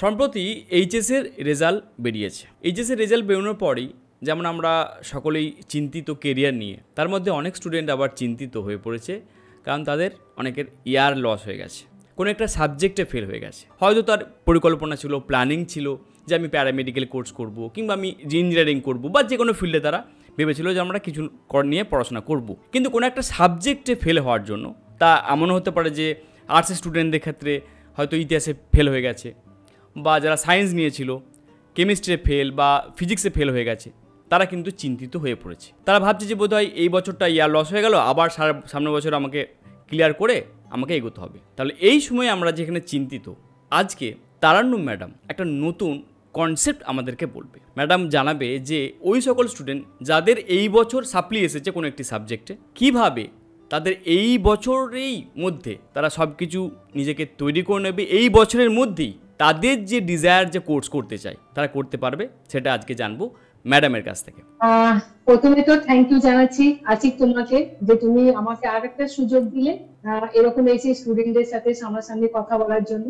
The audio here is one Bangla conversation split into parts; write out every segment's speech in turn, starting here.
সম্প্রতি এইচএসের রেজাল্ট বেরিয়েছে। এইচএসের রেজাল্ট বেরোনোর পরেই যেমন আমরা সকলেই চিন্তিত কেরিয়ার নিয়ে, তার মধ্যে অনেক স্টুডেন্ট আবার চিন্তিত হয়ে পড়েছে, কারণ তাদের অনেকের ইয়ার লস হয়ে গেছে। কোনো একটা সাবজেক্টে ফেল হয়ে গেছে। হয়তো তার পরিকল্পনা ছিল প্ল্যানিং ছিল যে আমি প্যারামেডিক্যাল কোর্স করব কিংবা আমি ইঞ্জিনিয়ারিং করব বা যে কোনো ফিল্ডে তারা ভেবেছিল যে আমরা কিছু কর নিয়ে পড়াশোনা করব। কিন্তু কোনো একটা সাবজেক্টে ফেল হওয়ার জন্য, তা এমনও হতে পারে যে আর্টসের স্টুডেন্টদের ক্ষেত্রে হয়তো ইতিহাসে ফেল হয়ে গেছে বা যারা সায়েন্স নিয়েছিল, কেমিস্ট্রিতে ফেল বা ফিজিক্সে ফেল হয়ে গেছে, তারা কিন্তু চিন্তিত হয়ে পড়েছে। তারা ভাবছে যে বোধহয় এই বছরটা ইয়ার লস হয়ে গেল, আবার সারা, সামনের বছর আমাকে ক্লিয়ার করে আমাকে এগোতে হবে। তাহলে এই সময় আমরা যেখানে চিন্তিত, আজকে তারান্নু ম্যাডাম একটা নতুন কনসেপ্ট আমাদেরকে বলবে। ম্যাডাম জানাবে যে ওই সকল স্টুডেন্ট যাদের এই বছর সাপ্লি এসেছে কোনো একটি সাবজেক্টে কীভাবে তাদের এই বছরেই মধ্যে তারা সব কিছু নিজেকে তৈরি করে নেবে, এই বছরের মধ্যেই তাদের যে ডিজায়ার যে কোর্স করতে চায় তারা করতে পারবে, সেটা আজকে জানব ম্যাডামের কাছ থেকে। প্রথমে তো থ্যাংক ইউ জানাচ্ছি আচিক তোমাকে, যে তুমি আমাকে আর একটা সুযোগ দিলে এরকম এসে স্টুডেন্টদের সাথে সামনাসামনি কথা বলার জন্য।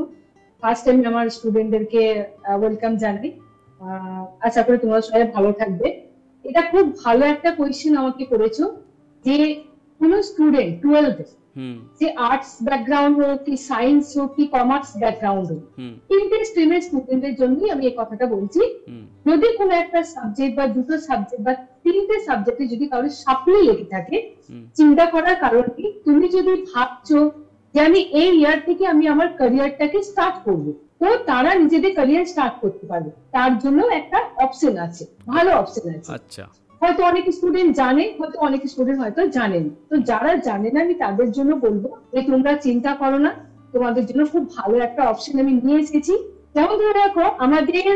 ফার্স্ট টাইম আমার স্টুডেন্টদেরকে ওয়েলকাম জানাই। আশা করি তোমার সবাই ভালো থাকবে। এটা খুব ভালো একটা কোয়েশ্চেন আমাকে করেছ, যে কোন স্টুডেন্ট টুয়েলভ যে আর্টস ব্যাকগ্রাউন্ড হোক কি সায়েন্স হোক কি কমার্স ব্যাকগ্রাউন্ড হোক তিনটে স্ট্রিমের স্টুডেন্টের জন্যই আমি এই কথাটা বলছি। যদি কোনো একটা সাবজেক্ট বা দুটো সাবজেক্ট বা তিনটে সাবজেক্টে যদি কারোর সাপ্লি লেগে থাকে চিন্তা করার কারণ কি? তুমি যদি ভাবছ যে আমি এই ইয়ার থেকে আমি আমার ক্যারিয়ারটাকে স্টার্ট করব তো তারা নিজেদের ক্যারিয়ার স্টার্ট করতে পারবে। তার জন্য একটা অপশন আছে ভালো অপশন আছে। আচ্ছা। হয়তো অনেক স্টুডেন্ট জানে হয়তো অনেক স্টুডেন্ট হয়তো জানেন। তো যারা জানে না আমি তাদের জন্য বলব যে তোমরা চিন্তা করো না। তোমাদের জন্য খুব ভালো একটা অপশন আমি নিয়ে এসেছি। যেমন ধরে রাখো আমাদের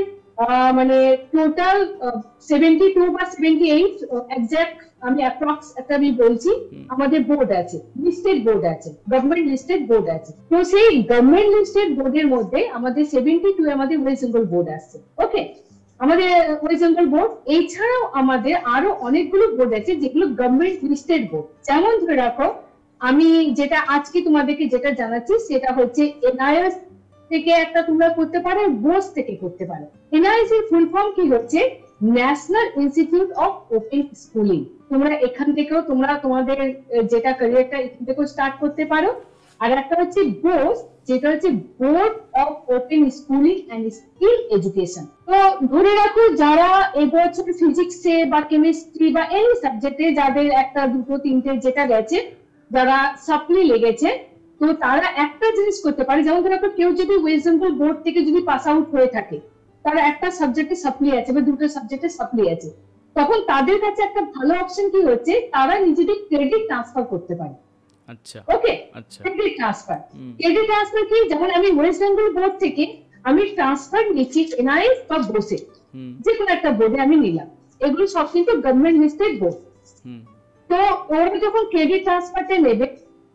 মানে টোটাল সেভেন্টি টু বা সেভেন্টি এইট একজ্যাক্ট আমি অ্যাপ্রক্স একটা আমি বলছি আমাদের বোর্ড আছে লিস্টেড বোর্ড আছে গভর্নমেন্ট লিস্টেড বোর্ড আছে। তো সেই গভর্নমেন্ট লিস্টেড বোর্ডের মধ্যে আমাদের সেভেন্টি টু আমাদের ওয়েস্ট বেঙ্গল বোর্ড আসছে। ওকে আমাদের বেঙ্গল বোর্ড এছাড়াও আমাদের আরও অনেকগুলো বোর্ড আছে যেগুলো গভর্নমেন্ট লিস্টেড বোর্ড যেমন ধরে রাখো, আমি যেটা আজকে তোমাদেরকে যেটা জানাচ্ছি, সেটা হচ্ছে এনআইএস থেকে একটা তোমরা করতে পারো, বোস থেকে করতে পারো। এনআইএস এর ফুল ফর্ম কি হচ্ছে? National institute of open schooling তোমরা এখান থেকেও তোমরা তোমাদের যেটা ক্যারিয়ারটা এখান থেকেও স্টার্ট করতে পারো। আর একটা হচ্ছে বোস যেটা হচ্ছে board of open schooling and skill education তো ধরে রাখো যারা এবছর ফিজিক্সে বা কেমিস্ট্রি বা এনি সাবজেক্টে যাদের একটা, দুটো, তিনটে যেটা গেছে, যারা সাপ্লি লেগেছে, তো তারা একটা জিনিস করতে পারে, যেমন ধরে রাখো কেউ যদি ওয়েস্ট বেঙ্গল বোর্ড থেকে যদি পাস আউট হয়ে থাকে, তারা একটা সাবজেক্টে সাপ্লি আছে বা দুটো সাবজেক্টে সাপ্লি আছে, তখন তাদের কাছে একটা ভালো অপশন কি হচ্ছে, তারা নিজেদের ক্রেডিট ট্রান্সফার করতে পারে। আচ্ছা ওকে আচ্ছা। ক্রেডিট ট্রান্সফার ক্রেডিট ট্রান্সফার কি? যেমন আমি ওয়েস্ট বেঙ্গল বোর্ড থেকে আমি ট্রান্সফার নিচ্ছি এনআইএস বা বসে যে কোনো একটা বোর্ডে আমি নিলাম। এগুলো সব কিন্তু গভর্নমেন্ট লিস্টেড বোর্ড তো ওরা যখন ক্রেডিট ট্রান্সফারটা নেবে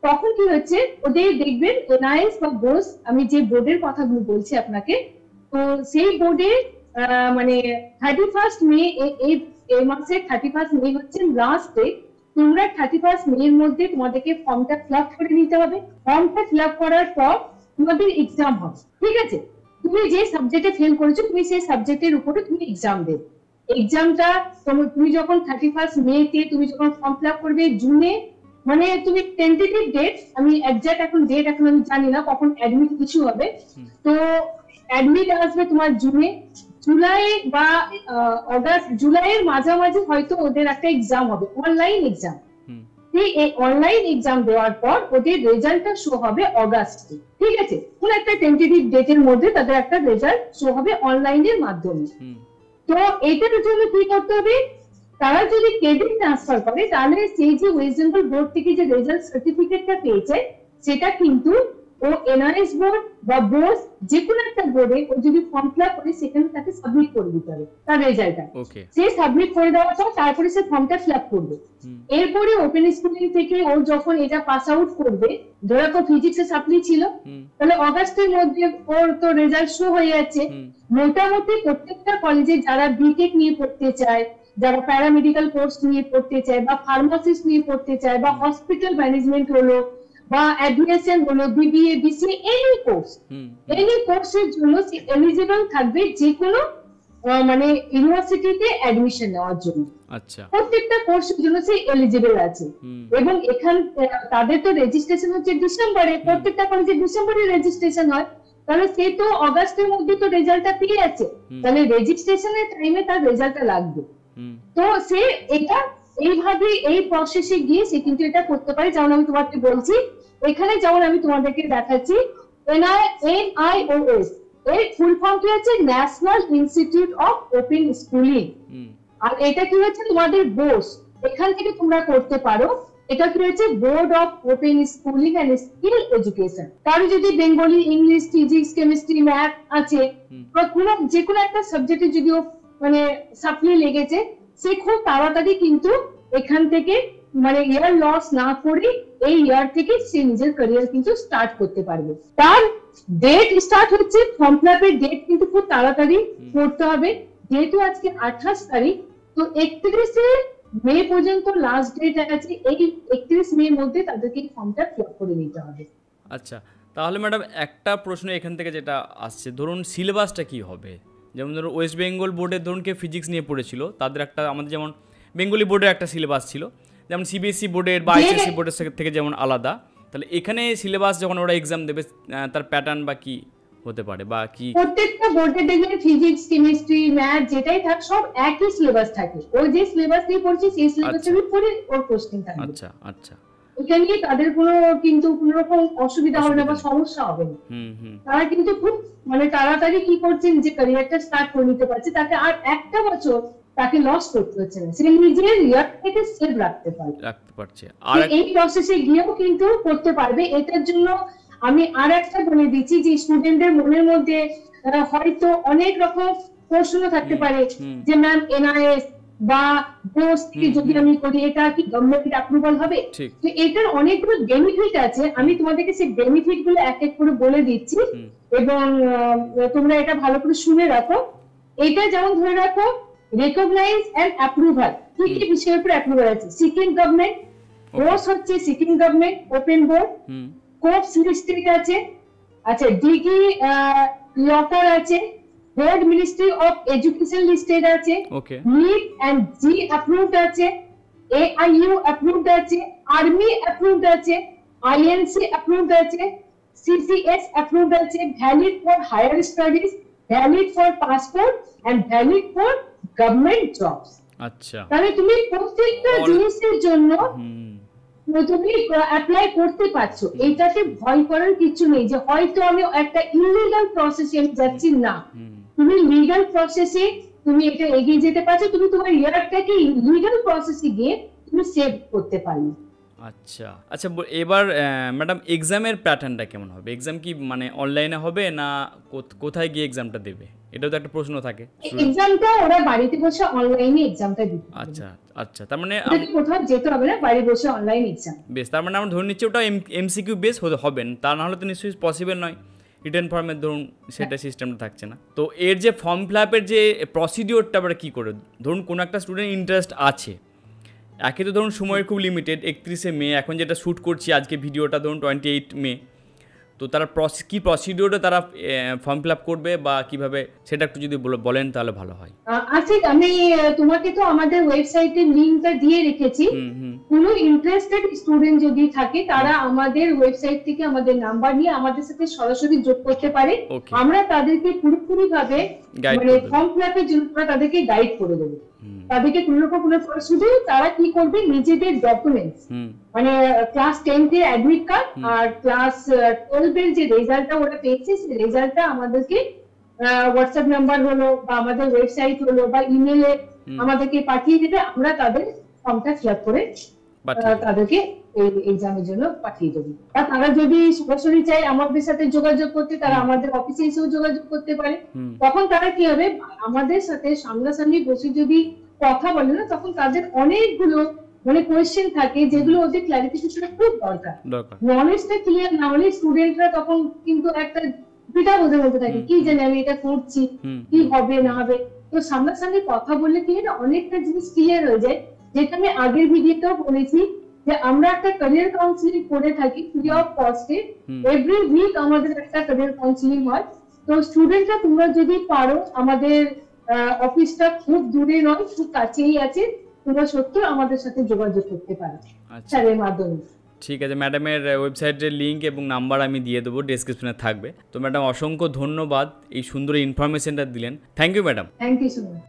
তখন কি হচ্ছে? ওদের দেখবেন এনআইএস বা বোস আমি যে বোর্ডের কথাগুলো বলছি আপনাকে তো সেই বোর্ডে মানে থার্টি ফার্স্ট মে এই মাসের থার্টি ফার্স্ট মে হচ্ছে লাস্ট ডে তোমরা থার্টি ফার্স্ট এর মধ্যে তোমাদেরকে ফর্মটা ফিল করে নিতে হবে। ফর্মটা ফিল করার পর তোমাদের এক্সাম হবে ঠিক আছে? তুমি যে সাবজেক্টে ফেল করেছ তুমি সেই সাবজেক্টের উপরে তুমি এক্সাম দেবে। এক্সামটা তুমি যখন থার্টি ফার্স্ট মে তে তুমি যখন ফর্ম ফিল আপ করবে জুনে মানে তুমি টেন্টেটিভ ডেট আমি একজ্যাক্ট এখন ডেট এখন আমি জানি না কখন অ্যাডমিট কিছু হবে। তো অ্যাডমিট আসবে তোমার জুনে জুলাই বা অগাস্ট জুলাইয়ের মাঝামাঝি হয়তো ওদের একটা এক্সাম হবে অনলাইন এক্সাম এই অনলাইন এক্সাম দেওয়ার পর ওদের রেজাল্টটা শো হবে অগাস্টে ঠিক আছে? কোন একটা টেন্টেটিভ ডেটের মধ্যে তাদের একটা রেজাল্ট শো হবে অনলাইনের মাধ্যমে। তো এটার জন্য কি করতে হবে? তারা যদি ক্রেডিট ট্রান্সফার করে তাহলে সেই যে ওয়েস্ট বেঙ্গল বোর্ড থেকে যে রেজাল্ট সার্টিফিকেটটা পেয়েছে সেটা কিন্তু ও এনআরএস বোর্ড বা বোর্ড যে কোনো একটা বোর্ডে ও যদি ফর্ম ফিল করে সেখানে তাকে সাবমিট করে দিতে হবে তার রেজাল্টটা সে সাবমিট করে দেওয়ার পর তারপরে সে ফর্মটা ফিল আপ করবে। এরপরে ওপেন স্কুলিং থেকে ও যখন এটা পাস আউট করবে ধরো তো ফিজিক্সে সাপ্লি ছিল তাহলে অগাস্টের মধ্যে ওর তো রেজাল্ট শো হয়ে যাচ্ছে। মোটামুটি প্রত্যেকটা কলেজে যারা বিটেক নিয়ে পড়তে চায় যারা প্যারামেডিক্যাল কোর্স নিয়ে পড়তে চায় বা ফার্মাসিস্ট নিয়ে পড়তে চায় বা হসপিটাল ম্যানেজমেন্ট হলো বা অ্যাডমিশন হলো BBA BCA any course any কোর্সের জন্য সে এলিজিবল থাকবে যে কোনো মানে ইউনিভার্সিটিতে অ্যাডমিশন নেওয়ার জন্য। আচ্ছা। প্রত্যেকটা কোর্সের জন্য সে এলিজিবল আছে। এবং এখান তাদের তো রেজিস্ট্রেশন হচ্ছে ডিসেম্বরে। প্রত্যেকটা কলেজে ডিসেম্বরে রেজিস্ট্রেশন হয়। তাহলে সে তো অগাস্টের মধ্যে তো রেজাল্টটা পেয়ে হুম। তাহলে রেজিস্ট্রেশনের টাইমে তার রেজাল্টটা লাগবে। তো সে এটা এইভাবে এই প্রসেসে গিয়ে সে কিন্তু এটা করতে পারে। যেমন আমি তোমাকে বলছি এখানে যেমন আমি তোমাদেরকে দেখাচ্ছি এনআই এনআইওএস এর ফুল ফর্ম কি হচ্ছে? National institute of open schooling আর এটা কি হচ্ছে? তোমাদের বোস এখান থেকে তোমরা করতে পারো। এটা কি হচ্ছে? Board of open schooling and skill education কারও যদি Bengali English physics chemistry math আছে বা কোনো যে কোনো একটা সাবজেক্টে যদিও মানে সাপ্লি লেগেছে সে খুব তাড়াতাড়ি কিন্তু এখান থেকে মানে ইয়ার লস না করে এই ইয়ার থেকে সে নিজের ক্যারিয়ার কিন্তু স্টার্ট করতে পারবে। তার ডেট স্টার্ট হচ্ছে ফর্ম ফিলাপের ডেট কিন্তু খুব তাড়াতাড়ি করতে হবে। যেহেতু আজকে আঠাশ তারিখ তো একত্রিশে মে পর্যন্ত লাস্ট ডেট আছে। এই একত্রিশ মে মধ্যে তাদেরকে এই ফর্মটা ফিল করে নিতে হবে। আচ্ছা তাহলে ম্যাডাম একটা প্রশ্ন এখান থেকে যেটা আসছে। ধরুন সিলেবাসটা কি হবে? যেমন ধরুন ওয়েস্ট বেঙ্গল বোর্ডের ধরুন কে ফিজিক্স নিয়ে পড়েছিল তাদের একটা আমাদের যেমন বেঙ্গলি বোর্ডের একটা সিলেবাস ছিল। যেমন সিবিএসসি বোর্ডের বা আইসিএসসি বোর্ডের থেকে- থেকে যেমন আলাদা তাহলে এখানে সিলেবাস যখন ওরা এক্সাম দেবে তার প্যাটার্ন বা কি হতে পারে বা কি? প্রত্যেকটা বোর্ডে দেখবেন ফিজিক্স কেমিস্ট্রি ম্যাথ যেটাই থাক সব একই সিলেবাস থাকে। ও যে সিলেবাস নিয়ে পড়ছে সেই সিলেবাসের উপরে ওর কোশ্চেন থাকবে। আচ্ছা আচ্ছা। এটা নিয়ে তাদের কোনো কিন্তু কোনো রকম অসুবিধা হবে না বা সমস্যা হবে না। হুম হুম। তারা কিন্তু খুব মানে তাড়াতাড়ি কি করছেন যে ক্যারিয়ারটা স্টার্ট করে নিতে পারছে তাকে আর একটা বছর তাকে লস করতে হচ্ছে না। সে নিজের ইয়ার থেকে সেভ রাখতে পারে রাখতে পারছে। আর এই প্রসেসে গিয়েও কিন্তু করতে পারবে। এটার জন্য আমি আর একটা বলে দিচ্ছি যে স্টুডেন্টদের মনের মধ্যে হয়তো অনেক রকম প্রশ্ন থাকতে পারে যে ম্যাম এনআইএস বা বোস থেকে যদি আমি করি এটা কি গভর্নমেন্ট অ্যাপ্রুভাল হবে? তো এটার অনেকগুলো বেনিফিট আছে। আমি তোমাদেরকে সেই বেনিফিটগুলো এক এক করে বলে দিচ্ছি। এবং তোমরা এটা ভালো করে শুনে রাখো। এটা যেমন ধরে রাখো রেকগনাইজ এন্ড অ্যাপ্রুভাল কি কি বিষয়ের উপর অ্যাপ্রুভাল আছে। সিকিম গভর্নমেন্ট কোর্স হচ্ছে সিকিম গভর্নমেন্ট ওপেন বোর্ড হুম। কোর্স আছে। আচ্ছা ডিগ্রি লকার আছে। Board ministry of education listed আছে। NEET and G approved আছে। AIU approved আছে। আর্মি approved আছে। INC approved আছে। CCS approved আছে। valid for higher studies valid for passport and valid for government jobs আচ্ছা। তাহলে তুমি প্রত্যেকটা জিনিসের জন্য তুমি অ্যাপ্লাই করতে পারছ। এটাতে ভয় করার কিছু নেই যে হয়তো আমি একটা ইলিগাল প্রসেসে আমি যাচ্ছি না। তুমি লিগাল প্রসেসে তুমি এটা এগিয়ে যেতে পারছ তুমি তোমার ইয়ারটাকে লিগাল প্রসেসে গিয়ে তুমি সেভ করতে পারো আচ্ছা। আচ্ছা এবার ম্যাডাম এক্সামের প্যাটার্নটা কেমন হবে? এক্সাম কি মানে অনলাইনে হবে না কোথ- কোথায় গিয়ে এক্সামটা দেবে? এটাও তো একটা প্রশ্ন থাকে। এক্সামটা ওরা বাড়িতে বসে অনলাইনে এক্সামটা পারবে। আচ্ছা আচ্ছা তার মানে কোথাও যেতে হবে না বাড়ি বসে অনলাইন এক্সাম বেশ তার মানে আমরা ধরে নিচ্ছি ওটা এমসিকিউ বেস হতে হবে না তা না হলে তো নিশ্চয়ই পসিবল নয়। রিটার্ন ফর্মের ধরুন সেটা সিস্টেমটা থাকছে না। তো এর যে ফর্ম ফিল আপের যে প্রসিডিওরটা আমরা কী করে ধরুন কোনো একটা স্টুডেন্ট ইন্টারেস্ট আছে একে তো ধরুন সময় খুব লিমিটেড একত্রিশে মে এখন যেটা শ্যুট করছি আজকে ভিডিওটা ধরুন টোয়েন্টি এইট মে। তো তারা প্রস কী প্রসিডিওরে তারা ফর্ম ফিল আপ করবে বা কীভাবে সেটা একটু যদি বলেন তাহলে ভালো হয়। আচ্ছা আমি তোমাকে তো আমাদের ওয়েবসাইটের লিঙ্কটা দিয়ে রেখেছি। কোনো ইন্টারেস্টেড স্টুডেন্ট যদি থাকে তারা আমাদের ওয়েবসাইট থেকে আমাদের নাম্বার নিয়ে আমাদের সাথে সরাসরি যোগ করতে পারে। আমরা তাদেরকে পুরোপুরি ভাবে মানে ফর্ম ফিল আপের জন্য তাদেরকে গাইড করে দেবো। তাদেরকে কোনো রকম কোনো শুধু তারা কি করবে? নিজেদের ডকুমেন্টস মানে ক্লাস টেন্থ এর অ্যাডমিট কার্ড আর ক্লাস টুয়েলভ এর যে রেজাল্টটা ওরা পেয়েছে সেই রেজাল্টটা আমাদেরকে হোয়াটসঅ্যাপ নাম্বার হলো বা আমাদের ওয়েবসাইট হলো বা ইমেলে আমাদেরকে পাঠিয়ে দিলে আমরা তাদের ফর্মটা ফিল আপ করে তাদেরকে এই এক্সামের জন্য পাঠিয়ে দেবো। আর তারা যদি সরাসরি চায় আমাদের সাথে যোগাযোগ করতে তারা আমাদের অফিসে এসেও যোগাযোগ করতে পারে। তখন তারা কি হবে? আমাদের সাথে সামনাসামনি বসে যদি কথা বলে না তখন তাদের অনেকগুলো মানে কোয়েশ্চেন থাকে যেগুলো ওদের ক্লারিফিকেশন খুব দরকার। নলেজটা ক্লিয়ার না হলে স্টুডেন্টরা তখন কিন্তু একটা দুটা বোঝার মধ্যে থাকে কি জানি আমি এটা করছি কি হবে না হবে। তো সামনাসামনি কথা বললে কি না অনেকটা জিনিস ক্লিয়ার হয়ে যায়। যেটা আমি আগের ভিডিওতেও বলেছি যে আমরা একটা ক্যারিয়ার কাউন্সিলিং করে থাকি ফ্রি অফ কস্টে এভরি উইক আমাদের একটা ক্যারিয়ার কাউন্সিলিং হয়। তো স্টুডেন্টরা তোমরা যদি পারো আমাদের অফিসটা খুব দূরে নয় খুব কাছেই আছে। তোমরা সত্যি আমাদের সাথে যোগাযোগ করতে পারো। স্যার স্যারের মাধ্যমে। ঠিক আছে ম্যাডামের ওয়েবসাইটের লিঙ্ক এবং নাম্বার আমি দিয়ে দেবো ডেসক্রিপশনে থাকবে। তো ম্যাডাম অসংখ্য ধন্যবাদ এই সুন্দর ইনফরমেশনটা দিলেন। Thank you madam thank you so much